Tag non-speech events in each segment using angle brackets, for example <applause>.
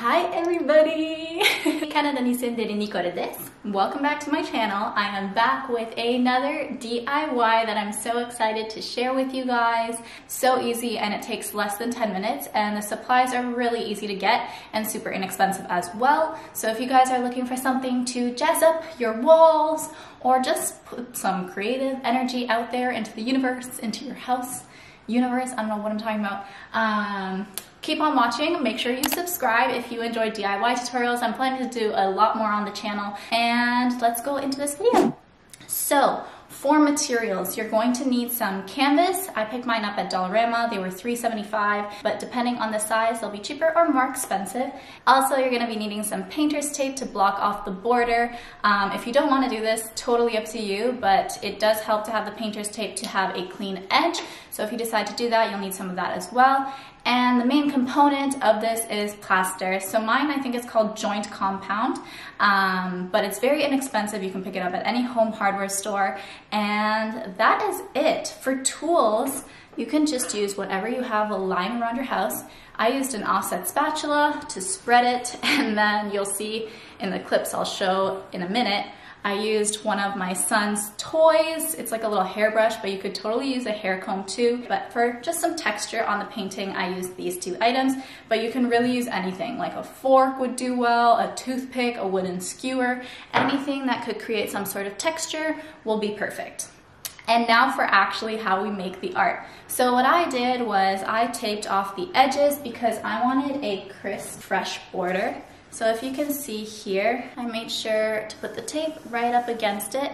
Hi everybody! <laughs> Canada ni senderi Nicole desu. Welcome back to my channel. I am back with another DIY that I'm so excited to share with you guys. So easy and it takes less than 10 minutes and the supplies are really easy to get and super inexpensive as well. So if you guys are looking for something to jazz up your walls or just put some creative energy out there into the universe, into your house, universe, I don't know what I'm talking about, um, keep on watching. Make sure you subscribe if you enjoy DIY tutorials. I'm planning to do a lot more on the channel and let's go into this video. So for materials, you're going to need some canvas. I picked mine up at Dollarama. They were $3.75, but depending on the size, they'll be cheaper or more expensive. Also, you're gonna be needing some painter's tape to block off the border. Um, if you don't wanna do this, totally up to you, but it does help to have the painter's tape to have a clean edge. So if you decide to do that, you'll need some of that as well. And the main component of this is plaster. So mine, I think it's called Joint Compound, um, but it's very inexpensive. You can pick it up at any home hardware store. And that is it. For tools, you can just use whatever you have lying around your house. I used an offset spatula to spread it, <laughs> and then you'll see in the clips I'll show in a minute, I used one of my son's toys. It's like a little hairbrush, but you could totally use a hair comb too. But for just some texture on the painting, I used these two items, but you can really use anything, like a fork would do well, a toothpick, a wooden skewer, anything that could create some sort of texture will be perfect. And now for actually how we make the art. So what I did was I taped off the edges because I wanted a crisp, fresh border. So if you can see here, I made sure to put the tape right up against it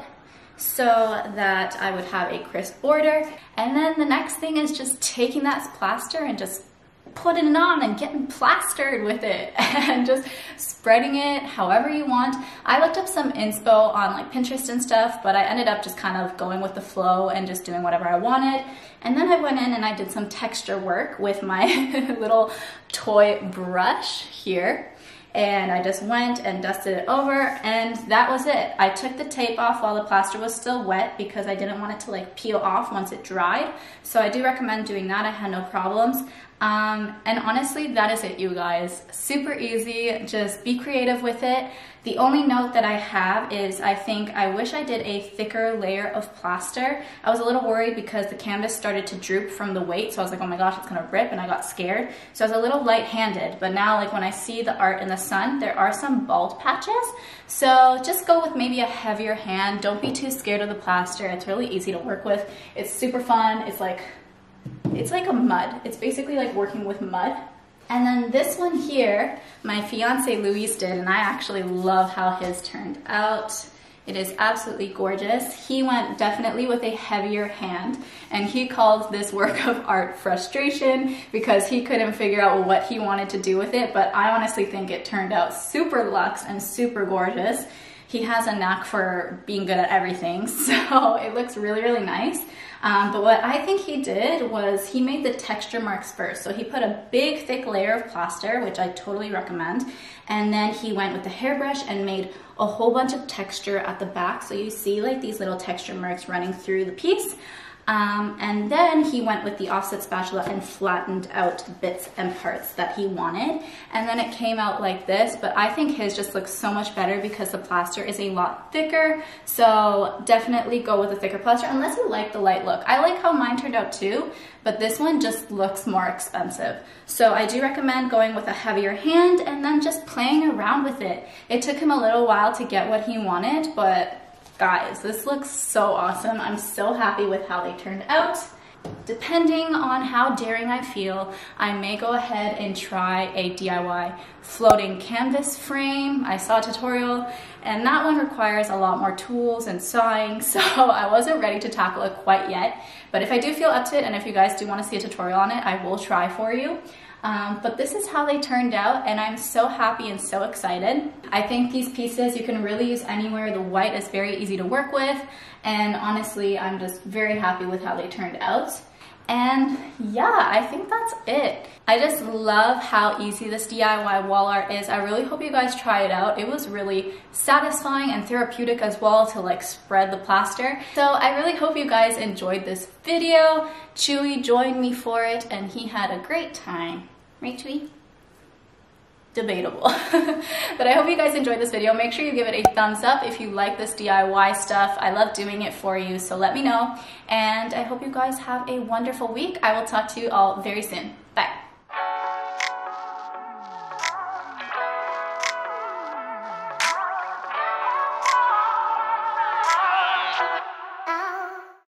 so that I would have a crisp border. And then the next thing is just taking that plaster and just putting it on and getting plastered with it <laughs> and just spreading it however you want. I looked up some inspo on like Pinterest and stuff, but I ended up just kind of going with the flow and just doing whatever I wanted. And then I went in and I did some texture work with my <laughs> little toy brush here and I just went and dusted it over and that was it. I took the tape off while the plaster was still wet because I didn't want it to like peel off once it dried. So I do recommend doing that. I had no problems. Um, and honestly, that is it, you guys. Super easy, just be creative with it. The only note that I have is I think I wish I did a thicker layer of plaster. I was a little worried because the canvas started to droop from the weight, so I was like, oh my gosh, it's gonna rip, and I got scared. So I was a little light-handed, but now like when I see the art in the sun, there are some bald patches. So just go with maybe a heavier hand. Don't be too scared of the plaster. It's really easy to work with. It's super fun. It's like it's like a mud. It's basically like working with mud. And then this one here, my fiance Luis did, and I actually love how his turned out. It is absolutely gorgeous. He went definitely with a heavier hand, and he called this work of art frustration because he couldn't figure out what he wanted to do with it, but I honestly think it turned out super luxe and super gorgeous. He has a knack for being good at everything, <laughs> so it looks really, really nice. Um, but what I think he did was he made the texture marks first. So he put a big thick layer of plaster, which I totally recommend. And then he went with the hairbrush and made a whole bunch of texture at the back. So you see like these little texture marks running through the piece. Um, and then he went with the offset spatula and flattened out bits and parts that he wanted. And then it came out like this, but I think his just looks so much better because the plaster is a lot thicker. So definitely go with a thicker plaster unless you like the light look. I like how mine turned out too, but this one just looks more expensive. So I do recommend going with a heavier hand and then just playing around with it. It took him a little while to get what he wanted, but Guys, this looks so awesome. I'm so happy with how they turned out. Depending on how daring I feel, I may go ahead and try a DIY floating canvas frame. I saw a tutorial and that one requires a lot more tools and sawing, <laughs> so I wasn't ready to tackle it quite yet. But if I do feel up to it and if you guys do want to see a tutorial on it, I will try for you. Um, but this is how they turned out and I'm so happy and so excited. I think these pieces you can really use anywhere. The white is very easy to work with and honestly I'm just very happy with how they turned out. And yeah, I think that's it. I just love how easy this DIY wall art is. I really hope you guys try it out. It was really satisfying and therapeutic as well to like spread the plaster. So I really hope you guys enjoyed this video. Chewy joined me for it and he had a great time. Right, Chewy? Debatable. <laughs> but I hope you guys enjoyed this video. Make sure you give it a thumbs up if you like this DIY stuff. I love doing it for you, so let me know. And I hope you guys have a wonderful week. I will talk to you all very soon. Bye.